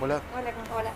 Hola. Hola, hola.